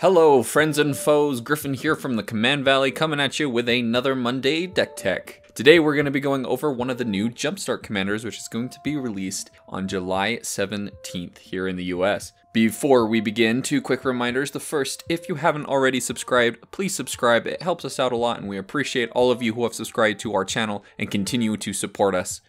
Hello, friends and foes. Griffin here from the Command Valley coming at you with another Monday Deck Tech. Today we're going to be going over one of the new Jumpstart commanders, which is going to be released on July 17th here in the US. Before we begin, two quick reminders. The first, if you haven't already subscribed, please subscribe. It helps us out a lot, and we appreciate all of you who have subscribed to our channel and continue to support us.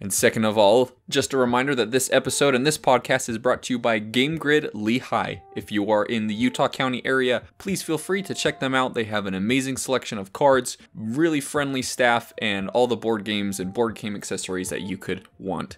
And second of all, just a reminder that this episode and this podcast is brought to you by Game Grid Lehi. If you are in the Utah County area, please feel free to check them out. They have an amazing selection of cards, really friendly staff, and all the board games and board game accessories that you could want.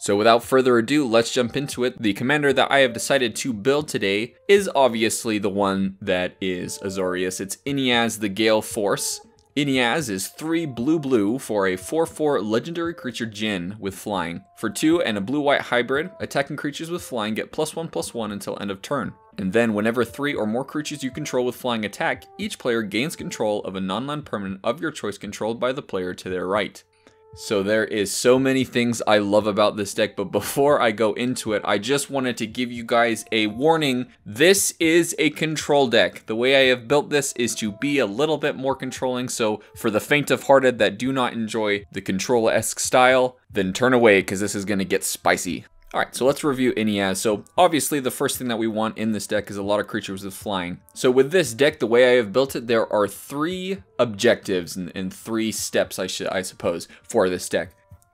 So without further ado, let's jump into it. The commander that I have decided to build today is obviously the one that is Azorius. It's Inniaz the Gale Force. Inniaz is 3 blue blue for a 4 4 legendary creature Djinn with flying. For 2 and a blue white hybrid, attacking creatures with flying get plus 1 plus 1 until end of turn. And then, whenever 3 or more creatures you control with flying attack, each player gains control of a non land permanent of your choice controlled by the player to their right. So there is so many things I love about this deck, but before I go into it, I just wanted to give you guys a warning. This is a control deck. The way I have built this is to be a little bit more controlling, so for the faint of hearted that do not enjoy the control-esque style, then turn away because this is going to get spicy. Alright, so let's review Inniaz. So obviously the first thing that we want in this deck is a lot of creatures with flying. So with this deck, the way I have built it, there are three objectives and, and three steps, I should, I suppose, for this deck.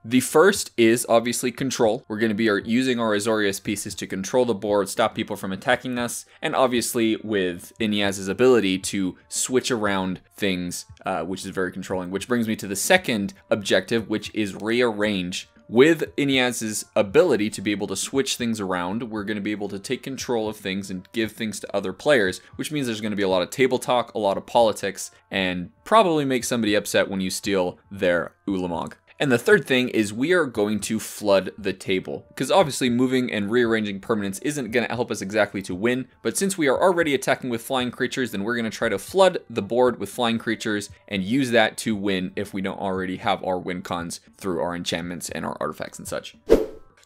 The first is obviously control. We're going to be our, using our Azorius pieces to control the board, stop people from attacking us, and obviously with Inniaz's ability to switch around things, uh, which is very controlling. Which brings me to the second objective, which is rearrange with Inniaz's ability to be able to switch things around, we're going to be able to take control of things and give things to other players, which means there's going to be a lot of table talk, a lot of politics, and probably make somebody upset when you steal their Ulamog. And the third thing is we are going to flood the table. Because obviously moving and rearranging permanents isn't going to help us exactly to win, but since we are already attacking with flying creatures, then we're going to try to flood the board with flying creatures and use that to win if we don't already have our win cons through our enchantments and our artifacts and such.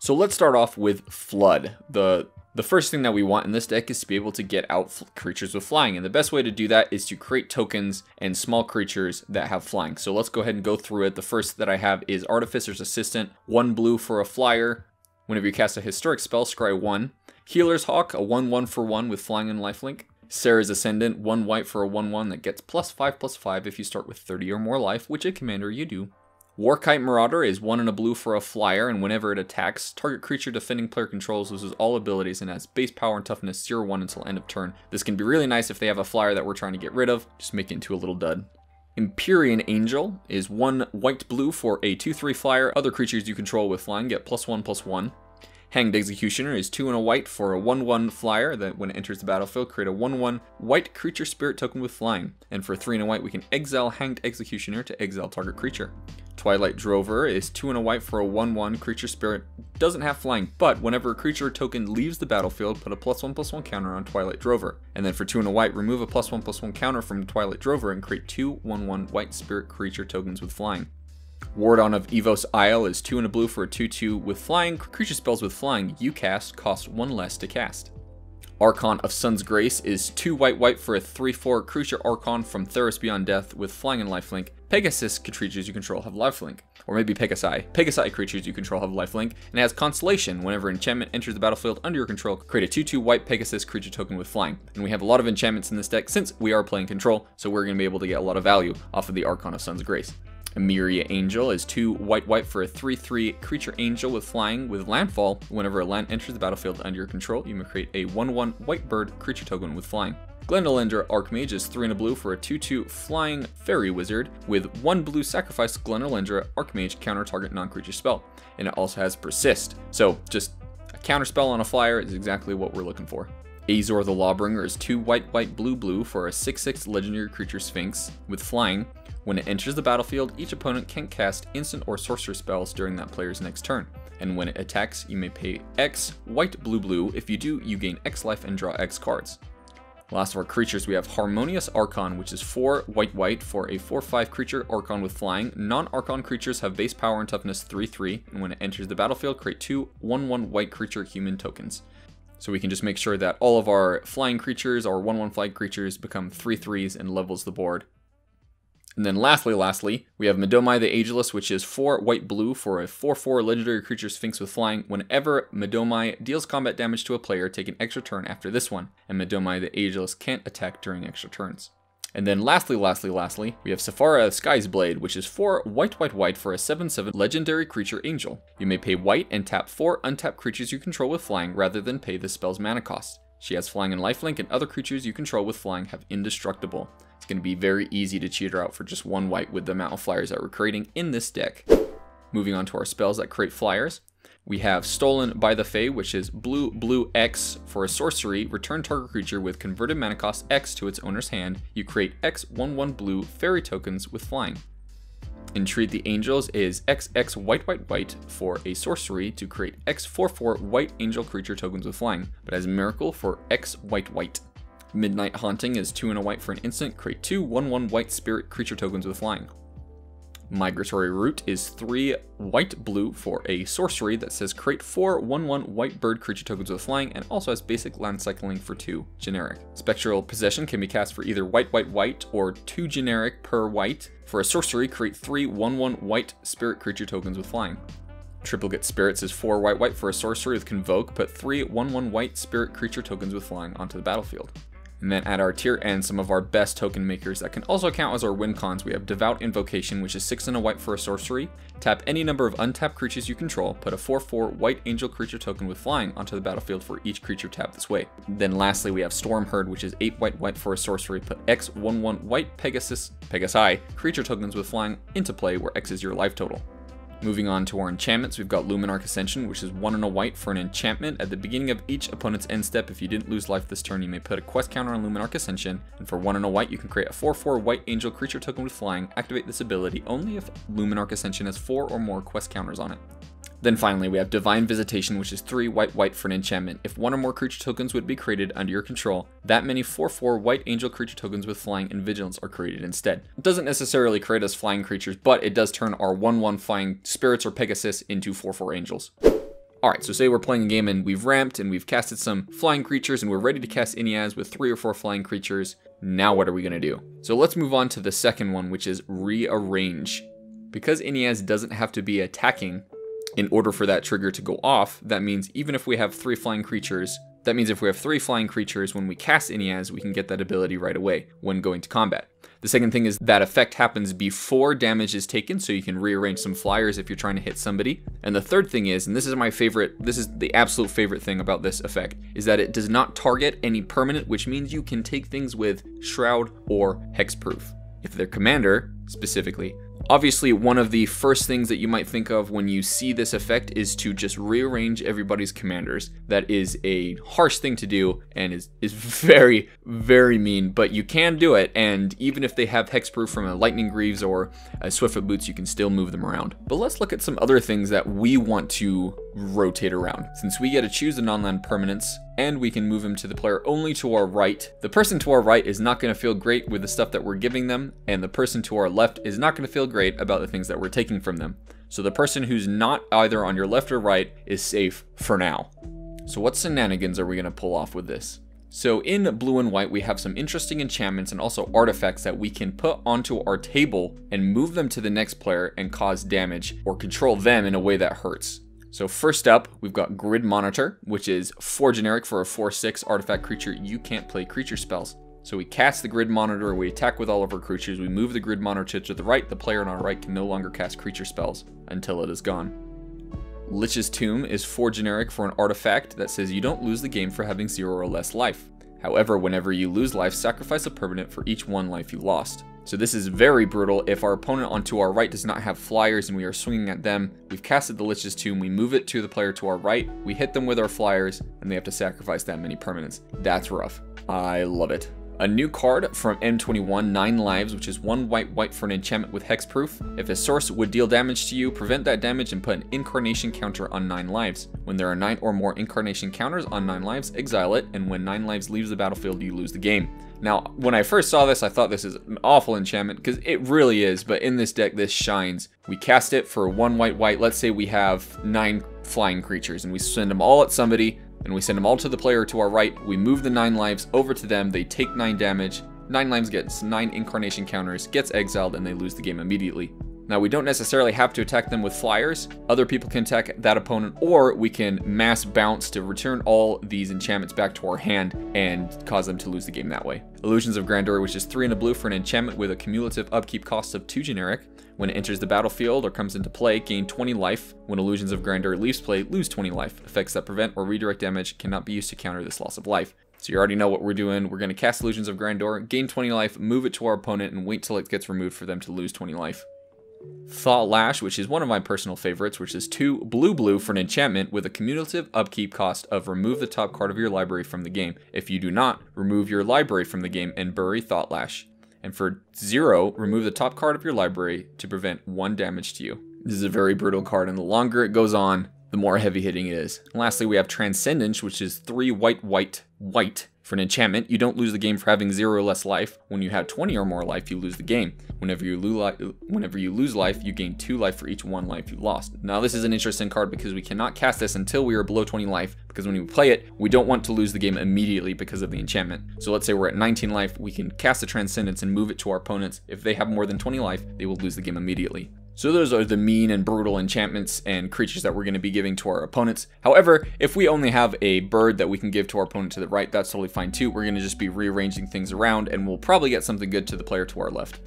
So let's start off with Flood. The the first thing that we want in this deck is to be able to get out creatures with flying, and the best way to do that is to create tokens and small creatures that have flying. So let's go ahead and go through it. The first that I have is Artificer's Assistant, one blue for a flyer. Whenever you cast a historic spell, scry one. Healer's Hawk, a 1-1 for 1 with flying and lifelink. Serra's Ascendant, one white for a 1-1 that gets plus 5 plus 5 if you start with 30 or more life, which a commander you do. Warkite Marauder is one in a blue for a flyer, and whenever it attacks, target creature defending player controls loses all abilities and has base power and toughness 0-1 until end of turn. This can be really nice if they have a flyer that we're trying to get rid of, just make it into a little dud. Empyrean Angel is one white blue for a 2-3 flyer. Other creatures you control with flying get plus 1 plus 1. Hanged Executioner is 2 and a white for a 1-1 flyer that when it enters the battlefield, create a 1-1 white creature spirit token with flying. And for 3 and a white, we can exile Hanged Executioner to exile target creature. Twilight Drover is 2 and a white for a 1-1 creature spirit. Doesn't have flying, but whenever a creature token leaves the battlefield, put a plus 1 plus 1 counter on Twilight Drover. And then for 2 and a white, remove a plus 1 plus 1 counter from Twilight Drover and create two 1-1 white spirit creature tokens with flying. Warden of Evos Isle is 2 and a blue for a 2-2 with flying. Creature spells with flying you cast cost 1 less to cast. Archon of Sun's Grace is 2 white white for a 3-4 creature Archon from Theros Beyond Death with flying and lifelink. Pegasus creatures you control have lifelink. Or maybe Pegasi. Pegasi creatures you control have lifelink, and it has Constellation. Whenever enchantment enters the battlefield under your control, create a 2-2 white Pegasus creature token with flying. And we have a lot of enchantments in this deck since we are playing control, so we're going to be able to get a lot of value off of the Archon of Sun's Grace. Emeria Angel is 2 white white for a 3-3 creature angel with flying with landfall. Whenever a land enters the battlefield under your control, you may create a 1-1 white bird creature token with flying. Glen Elendra Archmage is 3 and a blue for a 2-2 flying fairy wizard with 1 blue sacrifice Glen Elendra Archmage counter target non-creature spell. And it also has persist. So just a counter spell on a flyer is exactly what we're looking for. Azor the Lawbringer is 2 white white blue blue for a 6-6 legendary creature sphinx with flying when it enters the battlefield, each opponent can cast instant or sorcerer spells during that player's next turn. And when it attacks, you may pay X white blue blue. If you do, you gain X life and draw X cards. Last of our creatures, we have Harmonious Archon, which is 4 white white for a 4-5 creature Archon with flying. Non-Archon creatures have base power and toughness 3-3, and when it enters the battlefield, create two 1-1 white creature human tokens. So we can just make sure that all of our flying creatures, our 1-1 flying creatures, become 3-3s and levels the board. And then lastly, lastly, we have Medomai the Ageless, which is 4 white blue for a 4-4 legendary creature Sphinx with flying. Whenever Medomai deals combat damage to a player, take an extra turn after this one, and Medomai the Ageless can't attack during extra turns. And then lastly, lastly, lastly, we have Sephara Sky's Blade, which is 4 white, white, white for a 7-7 legendary creature angel. You may pay white and tap 4 untapped creatures you control with flying rather than pay the spell's mana cost. She has flying and lifelink, and other creatures you control with flying have indestructible. Going to be very easy to cheat her out for just one white with the amount of flyers that we're creating in this deck. Moving on to our spells that create flyers. We have Stolen by the Fae, which is blue, blue X for a sorcery. Return target creature with converted mana cost X to its owner's hand. You create X 1 1 blue fairy tokens with flying. Entreat the Angels is XX white white white for a sorcery to create X 4 4 white angel creature tokens with flying, but as Miracle for X white white. Midnight Haunting is 2 and a white for an instant, create two 1 1 white spirit creature tokens with flying. Migratory Route is 3 white blue for a sorcery that says create 4 1 1 white bird creature tokens with flying and also has basic land cycling for 2 generic. Spectral Possession can be cast for either white white white or 2 generic per white. For a sorcery, create 3 1 1 white spirit creature tokens with flying. Triplicate Spirits is 4 white white for a sorcery with Convoke, put 3 1 1 white spirit creature tokens with flying onto the battlefield. And then at our tier end, some of our best token makers that can also count as our win cons. We have Devout Invocation, which is 6 and a white for a sorcery. Tap any number of untapped creatures you control, put a 4-4 white angel creature token with flying onto the battlefield for each creature tapped this way. Then lastly, we have Storm Herd, which is 8 white white for a sorcery. Put X 1-1 white Pegasus, Pegasi creature tokens with flying into play where X is your life total. Moving on to our enchantments, we've got Luminarch Ascension, which is one and a white for an enchantment. At the beginning of each opponent's end step, if you didn't lose life this turn, you may put a quest counter on Luminarch Ascension, and for one and a white, you can create a 4-4 white angel creature token with flying. Activate this ability only if Luminarch Ascension has four or more quest counters on it. Then finally, we have Divine Visitation, which is 3 white white for an enchantment. If one or more creature tokens would be created under your control, that many 4-4 white angel creature tokens with flying and vigilance are created instead. It doesn't necessarily create us flying creatures, but it does turn our 1-1 flying spirits or Pegasus into 4-4 angels. Alright, so say we're playing a game and we've ramped and we've casted some flying creatures and we're ready to cast Inniaz with three or four flying creatures. Now what are we going to do? So let's move on to the second one, which is rearrange. Because Inniaz doesn't have to be attacking, in order for that trigger to go off, that means even if we have three flying creatures, that means if we have three flying creatures, when we cast Inniaz, we can get that ability right away when going to combat. The second thing is that effect happens before damage is taken, so you can rearrange some flyers if you're trying to hit somebody. And the third thing is, and this is my favorite, this is the absolute favorite thing about this effect, is that it does not target any permanent, which means you can take things with Shroud or Hexproof. If they're commander, specifically, Obviously, one of the first things that you might think of when you see this effect is to just rearrange everybody's commanders. That is a harsh thing to do and is, is very, very mean, but you can do it, and even if they have hexproof from a Lightning Greaves or a Swiftfoot Boots, you can still move them around. But let's look at some other things that we want to rotate around. Since we get to choose the non-land permanents, and we can move him to the player only to our right. The person to our right is not going to feel great with the stuff that we're giving them, and the person to our left is not going to feel great about the things that we're taking from them. So the person who's not either on your left or right is safe for now. So what shenanigans are we going to pull off with this? So in blue and white, we have some interesting enchantments and also artifacts that we can put onto our table and move them to the next player and cause damage or control them in a way that hurts. So first up, we've got Grid Monitor, which is 4 generic for a 4-6 artifact creature. You can't play creature spells. So we cast the Grid Monitor, we attack with all of our creatures, we move the Grid Monitor to the right, the player on our right can no longer cast creature spells until it is gone. Lich's Tomb is 4 generic for an artifact that says you don't lose the game for having 0 or less life. However, whenever you lose life, sacrifice a permanent for each one life you lost. So this is very brutal. If our opponent onto our right does not have flyers and we are swinging at them, we've casted the Lich's Tomb, we move it to the player to our right, we hit them with our flyers, and they have to sacrifice that many permanents. That's rough. I love it. A new card from M21, 9 lives, which is 1 white white for an enchantment with hexproof. If a source would deal damage to you, prevent that damage and put an incarnation counter on 9 lives. When there are 9 or more incarnation counters on 9 lives, exile it, and when 9 lives leaves the battlefield, you lose the game. Now, when I first saw this, I thought this is an awful enchantment, because it really is, but in this deck, this shines. We cast it for 1 white white, let's say we have 9 flying creatures, and we send them all at somebody, and we send them all to the player to our right. We move the 9 lives over to them, they take 9 damage, 9 lives gets 9 incarnation counters, gets exiled, and they lose the game immediately. Now, we don't necessarily have to attack them with flyers. Other people can attack that opponent, or we can mass bounce to return all these enchantments back to our hand and cause them to lose the game that way. Illusions of Grandeur, which is 3 in a blue for an enchantment with a cumulative upkeep cost of 2 generic. When it enters the battlefield or comes into play, gain 20 life. When Illusions of Grandeur leaves play, lose 20 life. Effects that prevent or redirect damage cannot be used to counter this loss of life. So you already know what we're doing. We're going to cast Illusions of Grandeur, gain 20 life, move it to our opponent, and wait till it gets removed for them to lose 20 life. Thought Lash, which is one of my personal favorites, which is 2 blue blue for an enchantment with a cumulative upkeep cost of remove the top card of your library from the game. If you do not, remove your library from the game and bury Thought Lash. And for 0, remove the top card of your library to prevent 1 damage to you. This is a very brutal card, and the longer it goes on, the more heavy hitting it is. And lastly, we have Transcendence, which is 3 white, white, white for an enchantment, you don't lose the game for having zero or less life. When you have 20 or more life, you lose the game. Whenever you, lose whenever you lose life, you gain 2 life for each 1 life you lost. Now this is an interesting card because we cannot cast this until we are below 20 life because when we play it, we don't want to lose the game immediately because of the enchantment. So let's say we're at 19 life, we can cast a Transcendence and move it to our opponents. If they have more than 20 life, they will lose the game immediately. So those are the mean and brutal enchantments and creatures that we're going to be giving to our opponents. However, if we only have a bird that we can give to our opponent to the right, that's totally fine too. We're going to just be rearranging things around and we'll probably get something good to the player to our left.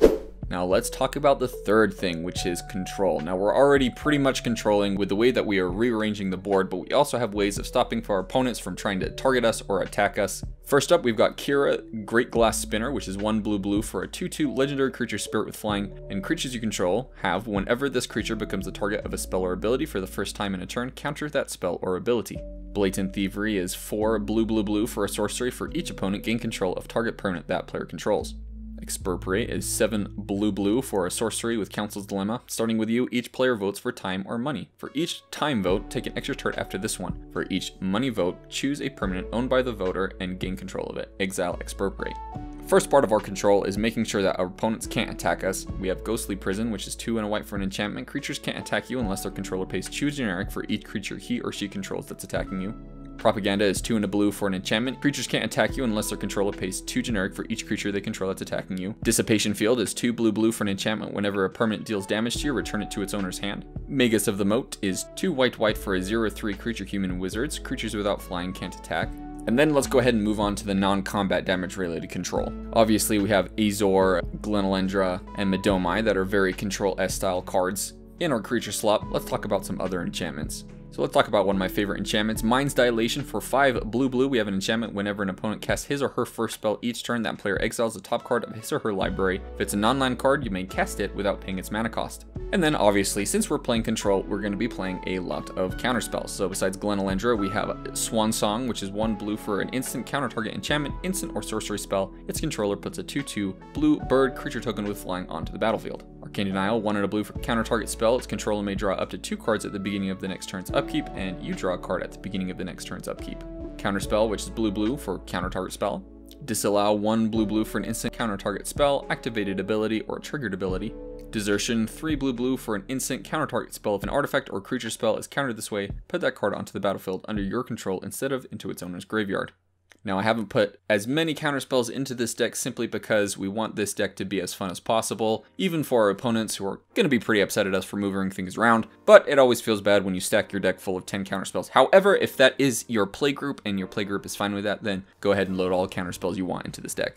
Now let's talk about the third thing, which is control. Now we're already pretty much controlling with the way that we are rearranging the board, but we also have ways of stopping for our opponents from trying to target us or attack us. First up, we've got Kira, Great Glass Spinner, which is one blue blue for a 2-2 legendary creature spirit with flying, and creatures you control have, whenever this creature becomes the target of a spell or ability for the first time in a turn, counter that spell or ability. Blatant Thievery is 4 blue blue blue for a sorcery for each opponent gain control of target permanent that player controls. Expropriate is 7 blue blue for a sorcery with Council's Dilemma. Starting with you, each player votes for time or money. For each time vote, take an extra turn after this one. For each money vote, choose a permanent owned by the voter and gain control of it. Exile Expropriate. First part of our control is making sure that our opponents can't attack us. We have Ghostly Prison, which is 2 and a white for an enchantment. Creatures can't attack you unless their controller pays choose generic for each creature he or she controls that's attacking you. Propaganda is 2 and a blue for an enchantment. Creatures can't attack you unless their controller pays 2 generic for each creature they control that's attacking you. Dissipation Field is 2 blue blue for an enchantment. Whenever a permanent deals damage to you, return it to its owner's hand. Magus of the Moat is 2 white white for a 0-3 creature human wizards. Creatures without flying can't attack. And then let's go ahead and move on to the non-combat damage related control. Obviously we have Azor, Glen Elendra, and Medomai that are very control S-style cards. In our creature slot, let's talk about some other enchantments. So let's talk about one of my favorite enchantments. Mind's Dilation for 5 blue blue. We have an enchantment whenever an opponent casts his or her first spell each turn, that player exiles the top card of his or her library. If it's a non-land card, you may cast it without paying its mana cost. And then obviously, since we're playing control, we're going to be playing a lot of counter spells. So besides Glen Elendra, we have Swan Song, which is one blue for an instant counter target enchantment, instant or sorcery spell. Its controller puts a 2-2 blue bird creature token with flying onto the battlefield. Arcane Denial, one in a blue for counter target spell. Its controller may draw up to two cards at the beginning of the next turn's upkeep, and you draw a card at the beginning of the next turn's upkeep. Counter spell, which is blue blue for counter target spell. Disallow one blue blue for an instant counter target spell, activated ability, or triggered ability. Desertion, 3 blue blue for an instant counter target spell. If an artifact or creature spell is countered this way, put that card onto the battlefield under your control instead of into its owner's graveyard. Now I haven't put as many counterspells into this deck simply because we want this deck to be as fun as possible, even for our opponents who are going to be pretty upset at us for moving things around, but it always feels bad when you stack your deck full of 10 counterspells. However, if that is your playgroup and your playgroup is fine with that, then go ahead and load all counterspells you want into this deck.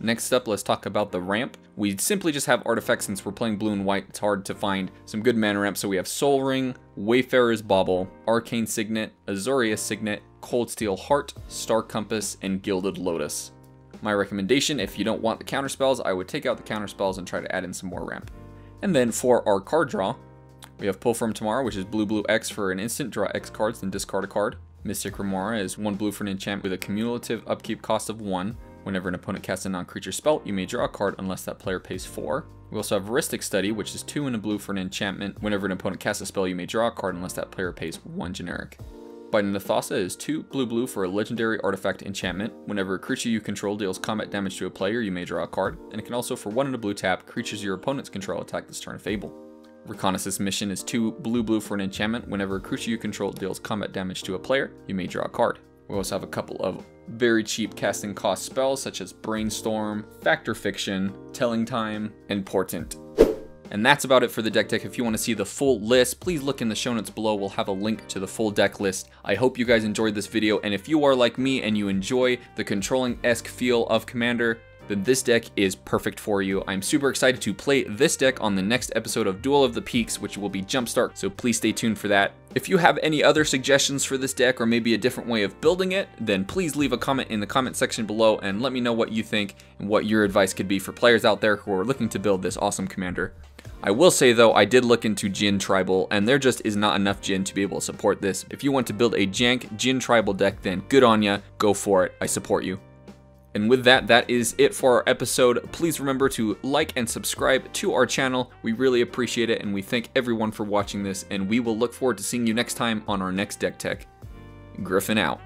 Next up, let's talk about the ramp. We simply just have artifacts since we're playing blue and white. It's hard to find some good mana ramps. So we have Soul Ring, Wayfarer's Bauble, Arcane Signet, Azorius Signet, Cold Steel Heart, Star Compass, and Gilded Lotus. My recommendation, if you don't want the counter spells, I would take out the counter spells and try to add in some more ramp. And then for our card draw, we have Pull From Tomorrow, which is blue blue X for an instant, draw X cards, then discard a card. Mystic Remora is one blue for an enchant with a cumulative upkeep cost of one. Whenever an opponent casts a non-creature spell, you may draw a card unless that player pays 4. We also have Rhystic Study, which is 2 in a blue for an enchantment. Whenever an opponent casts a spell, you may draw a card unless that player pays 1 generic. The Thassa is 2 blue blue for a legendary artifact enchantment. Whenever a creature you control deals combat damage to a player, you may draw a card. And it can also, for 1 in a blue tap, creatures your opponents control attack this turn Fable. Reconnaissance mission is 2 blue blue for an enchantment. Whenever a creature you control deals combat damage to a player, you may draw a card. We also have a couple of very cheap casting cost spells such as Brainstorm, Fact or Fiction, Telling Time, and Portent. And that's about it for the deck tech. If you want to see the full list, please look in the show notes below. We'll have a link to the full deck list. I hope you guys enjoyed this video, and if you are like me and you enjoy the controlling-esque feel of Commander, then this deck is perfect for you. I'm super excited to play this deck on the next episode of Duel of the Peaks, which will be Jumpstart, so please stay tuned for that. If you have any other suggestions for this deck or maybe a different way of building it, then please leave a comment in the comment section below and let me know what you think and what your advice could be for players out there who are looking to build this awesome commander. I will say though, I did look into Djinn Tribal, and there just is not enough Djinn to be able to support this. If you want to build a jank Djinn Tribal deck, then good on ya, go for it, I support you. And with that, that is it for our episode. Please remember to like and subscribe to our channel. We really appreciate it, and we thank everyone for watching this, and we will look forward to seeing you next time on our next Deck Tech. Griffin out.